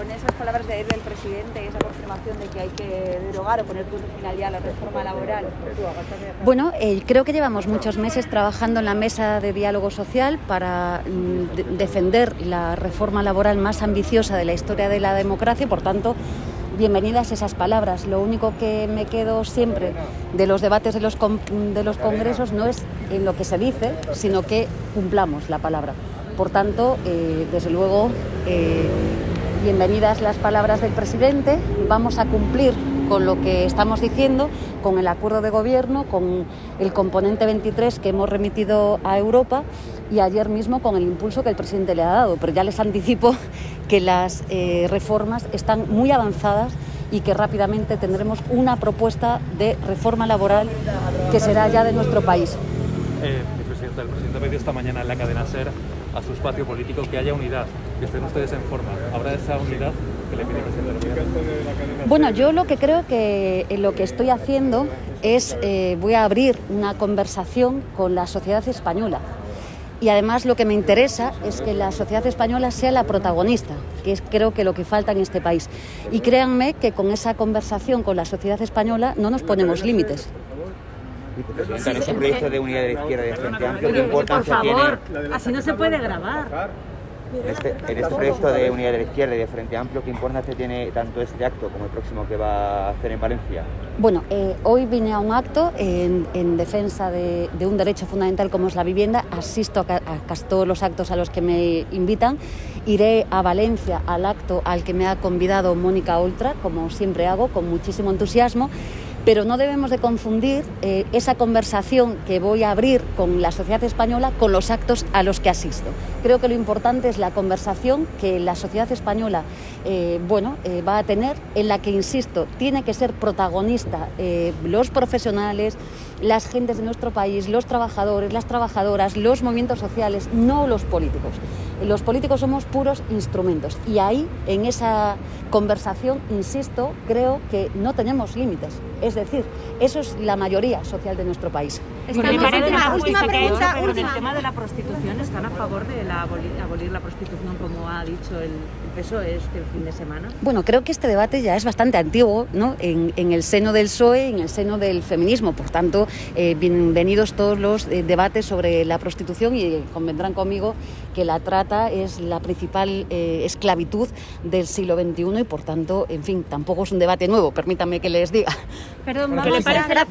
con esas palabras de ayer del presidente, esa confirmación de que hay que derogar o poner punto final ya la reforma laboral? Bueno, eh, creo que llevamos muchos meses trabajando en la mesa de diálogo social para mm, de defender la reforma laboral más ambiciosa de la historia de la democracia y, por tanto, bienvenidas esas palabras. Lo único que me quedo siempre de los debates de los, de los congresos no es en lo que se dice, sino que cumplamos la palabra. Por tanto, eh, desde luego, eh, bienvenidas las palabras del presidente. Vamos a cumplir con lo que estamos diciendo, con el acuerdo de gobierno, con el componente 23 que hemos remitido a Europa y ayer mismo con el impulso que el presidente le ha dado. Pero ya les anticipo que las eh, reformas están muy avanzadas y que rápidamente tendremos una propuesta de reforma laboral que será ya de nuestro país. Eh, el presidente me esta mañana en la cadena SER a su espacio político que haya unidad, que estén ustedes en forma. ¿Habrá esa unidad que le pide presidente Bueno, yo lo que creo que eh, lo que estoy haciendo es, eh, voy a abrir una conversación con la sociedad española. Y además lo que me interesa es que la sociedad española sea la protagonista, que es creo que lo que falta en este país. Y créanme que con esa conversación con la sociedad española no nos ponemos límites. Vicepresidenta, en ese proyecto de unidad de la izquierda de Frente Amplio, ¿qué importancia Por favor, así no se puede grabar. Este, en este proyecto de unidad de la izquierda y de Frente Amplio, ¿qué importancia tiene tanto este acto como el próximo que va a hacer en Valencia? Bueno, eh, hoy vine a un acto en, en defensa de, de, un derecho fundamental como es la vivienda. Asisto a, a casi todos los actos a los que me invitan. Iré a Valencia al acto al que me ha convidado Mónica Oltra, como siempre hago, con muchísimo entusiasmo pero no debemos de confundir eh, esa conversación que voy a abrir con la sociedad española con los actos a los que asisto. Creo que lo importante es la conversación que la sociedad española eh, bueno, eh, va a tener, en la que, insisto, tiene que ser protagonista los profesionales, las gentes de nuestro país, los trabajadores, las trabajadoras, los movimientos sociales, no los políticos. Los políticos somos puros instrumentos y ahí, en esa conversación, insisto, creo que no tenemos límites. Es decir, eso es la mayoría social de nuestro país. Bueno, una última pregunta. Con el tema de la prostitución, ¿están a favor de la abolir, abolir la prostitución, como ha dicho el, PSOE este fin de semana? Bueno, creo que este debate ya es bastante antiguo ¿no? en, en el seno del PSOE y en el seno del feminismo. Por tanto, eh, bienvenidos todos los eh, debates sobre la prostitución y convendrán conmigo que la trata es la principal eh, esclavitud del siglo XXI y, por tanto, en fin, tampoco es un debate nuevo, permítanme que les diga. Perdón, ¿qué le parece la